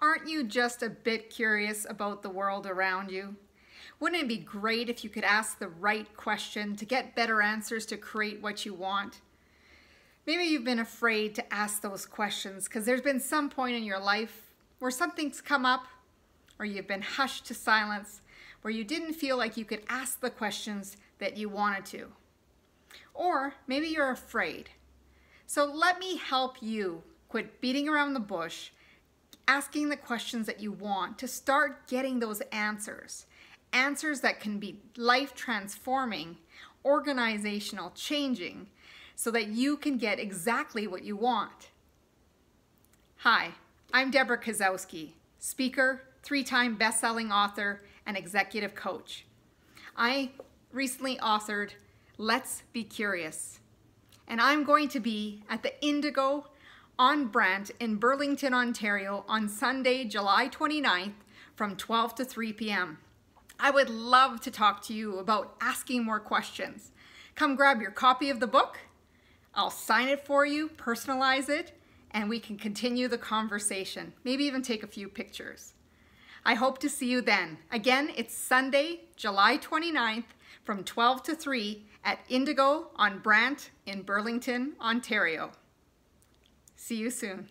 Aren't you just a bit curious about the world around you? Wouldn't it be great if you could ask the right question to get better answers to create what you want? Maybe you've been afraid to ask those questions because there's been some point in your life where something's come up or you've been hushed to silence where you didn't feel like you could ask the questions that you wanted to. Or maybe you're afraid. So let me help you quit beating around the bush, asking the questions that you want to start getting those answers. Answers that can be life transforming, organizational changing, so that you can get exactly what you want. Hi, I'm Debra Kasowski, speaker, three-time best-selling author, and executive coach. I recently authored Let's Be Curious, and I'm going to be at the Indigo on Brant in Burlington, Ontario on Sunday, July 29th from 12 to 3 p.m. I would love to talk to you about asking more questions. Come grab your copy of the book. I'll sign it for you, personalize it, and we can continue the conversation. Maybe even take a few pictures. I hope to see you then. Again, it's Sunday, July 29th from 12 to 3 at Indigo on Brant in Burlington, Ontario. See you soon.